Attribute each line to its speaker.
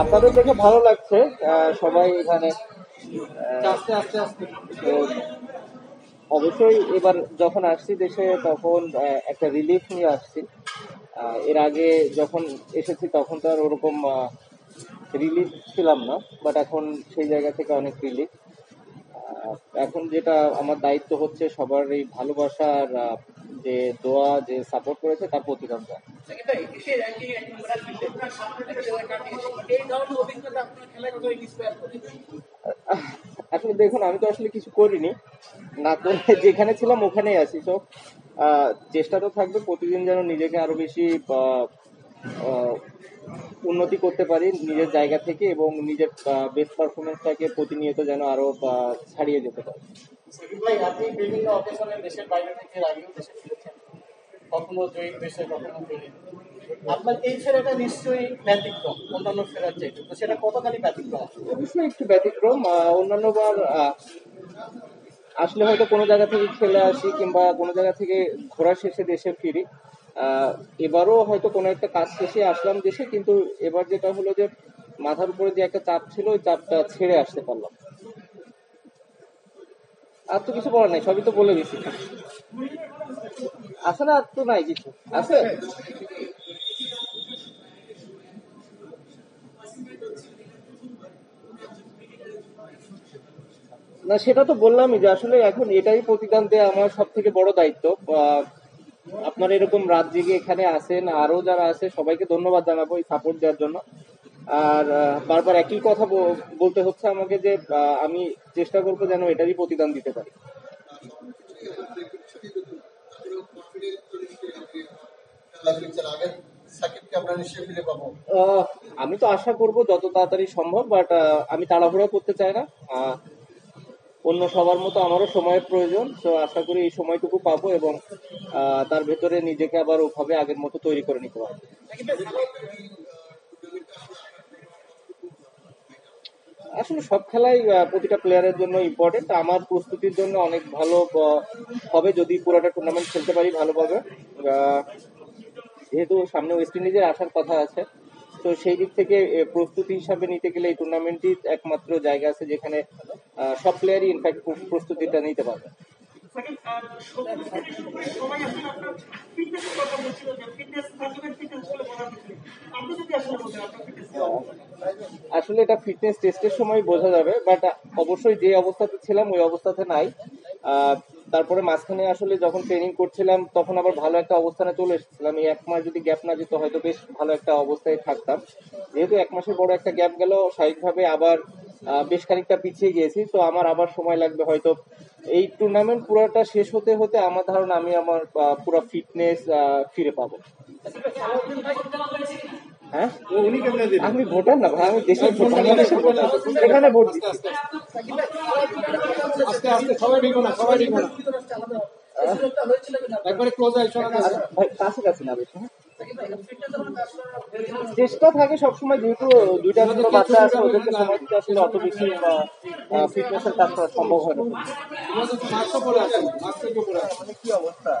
Speaker 1: আপনাদের দেখে ভালো লাগছে সবাই এখানে
Speaker 2: আস্তে আস্তে আস্তে।
Speaker 1: তো অবশ্যই এবার যখন আসছি দেশে তখন একটা রিলিফ নিয়ে আসছি। এর আগে যখন এসেছি তখন তো আর ওরকম রিলিফ ছিলাম না বাট এখন সেই জায়গা থেকে অনেক রিলিফ এখন যেটা আমার দায়িত্ব হচ্ছে সবার এই ভালোবাসা আর যে দোয়া যে সাপোর্ট করেছে তার প্রতিদান দেওয়া।
Speaker 2: এই ধরনের অভিজ্ঞতা আপনার খেলায় কতটা ইন্সপায়ার করে
Speaker 1: আসলে দেখুন আমি তো আসলে কিছু করিনি। না করে যেখানে ছিলাম ওখানেই আছি। তো চেষ্টা তো থাকবে প্রতিদিন যেন নিজেকে আরও বেশি উন্নতি করতে পারি নিজের জায়গা থেকে এবং নিজের বেস্ট পারফরমেন্সটাকে প্রতিনিয়ত যেন আরও ছাড়িয়ে যেতে পারি।
Speaker 2: ভাই আপনি বিভিন্ন অকেশনে দেশের বাইরে থেকে আগেও দেশে কখনো জয়ী দেশে কখনো জয়ী আপনার এই ফেরাটা নিশ্চয়ই ব্যতিক্রম, অন্যান্য ফেরার চাইতে। তো সেটা কতখানি ব্যতিক্রম?
Speaker 1: অবশ্যই একটু ব্যতিক্রম। অন্যান্য বার আসলে হয়তো কোনো জায়গা থেকে খেলে আসি কিংবা কোনো জায়গা থেকে ঘোরা শেষে দেশে ফিরি। এবারও হয়তো কোনো একটা কাজ শেষে আসলাম দেশে, কিন্তু এবার যেটা হলো যে মাথার উপরে যে একটা চাপ ছিল, ওই চাপটা ছেড়ে আসতে পারলাম। আর তো কিছু বলার নাই, সবই তো বলে দিছি আছে না তো নাই কিছু? আছে? না, সেটা তো বললামই যে আসলে এখন এটাই প্রতিদান দেওয়া আমার সব থেকে বড় দায়িত্ব। আপনারা এরকম রাত জেগে এখানে আসেন আরও যারা আছে, সবাইকে ধন্যবাদ জানাব এই সাপোর্ট দেওয়ার জন্য। আর বারবার একই কথা বলতে হচ্ছে আমাকে যে আমি চেষ্টা করব যেন এটারই প্রতিদান দিতে পারি। আমি তো আশা করব যত তাড়াতাড়ি সম্ভব বাট আমি তাড়াহুড়া করতে চাই না। অন্য সবার মতো আমারও সময়ের প্রয়োজন তো আশা করি এই সময়টুকু পাবো এবং তার ভেতরে নিজেকে আবার ওভাবে আগের মতো তৈরি করে নিতে পারব। আসলে সব খেলাই প্রতিটা প্লেয়ারের জন্য ইম্পর্টেন্ট আমার প্রস্তুতির জন্য অনেক ভালো হবে যদি পুরোটা টুর্নামেন্ট খেলতে পারি ভালোভাবে। যেহেতু সামনে ওয়েস্ট ইন্ডিজের আসার কথা আছে তো সেই দিক থেকে প্রস্তুতি হিসাবে নিতে গেলে এই টুর্নামেন্টই একমাত্র জায়গা আছে যেখানে সব প্লেয়ারই ইনফ্যাক্ট প্রস্তুতিটা নিতে পারবে। আসলে এটা ফিটনেস টেস্টের সময় বোঝা যাবে বাট অবশ্যই যে অবস্থাতে ছিলাম ওই অবস্থাতে নাই। আহ, তারপরে মাঝখানে আসলে যখন ট্রেনিং করছিলাম, তখন আবার ভালো একটা অবস্থানে চলে এসেছিলাম। এই এক মাস যদি গ্যাপ না যেত, হয়তো বেশ ভালো একটা অবস্থায় থাকতাম। যেহেতু এক মাসের বড় একটা গ্যাপ গেল, স্বাভাবিকভাবে আবার বেশ খানিকটা পিছিয়ে গিয়েছি। তো আমার আবার সময় লাগবে হয়তো। এই টুর্নামেন্ট পুরোটা শেষ হতে হতে আমার ধারণা আমি আমার পুরো ফিটনেস ফিরে পাবো। হ্যাঁ? আমি ভোটার না ভাই আমি দেশের ভোটার। বাংলাদেশের ভোটার এখানে ভোট দিচ্ছি।
Speaker 2: আস্তে আস্তে সবাই ঢিকো না সবাই ঢিকো না। একবারে ক্লোজ আই
Speaker 1: আর ভাই কাছে কাছে না হ্যাঁ? চেষ্টা থাকে সবসময় যেহেতু দুইটা দুটো বাচ্চা আছে ওদেরকে সময় দিতে আসলে অত বেশি ফিটনেসের কাজ করা সম্ভব হয় না।
Speaker 2: আছে
Speaker 1: কি অবস্থা?